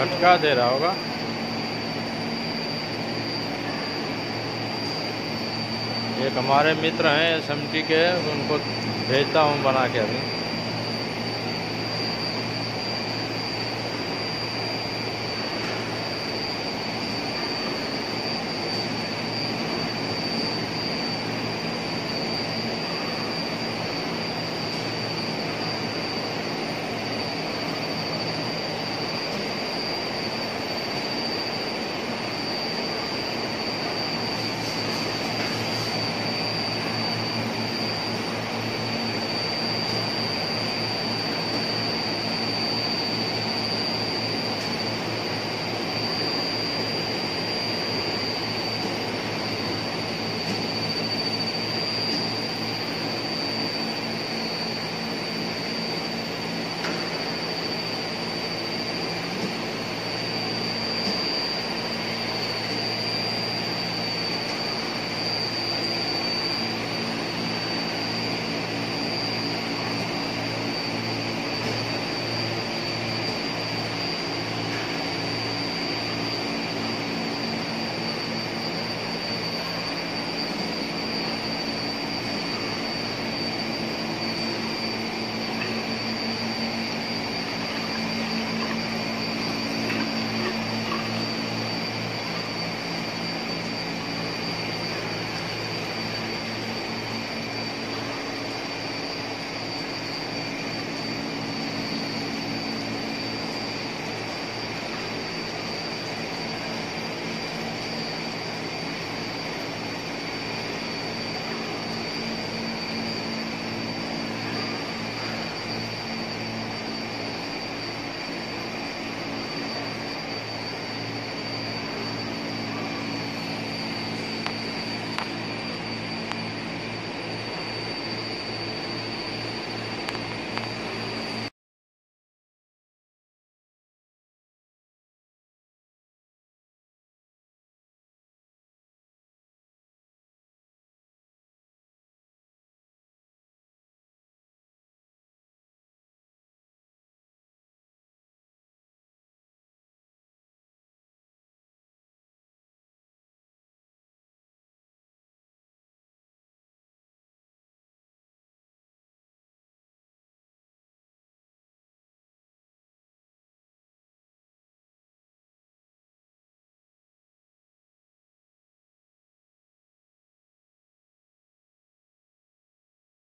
झटका दे रहा होगा। एक हमारे मित्र हैं एस के, उनको भेजता हूँ बना के अभी।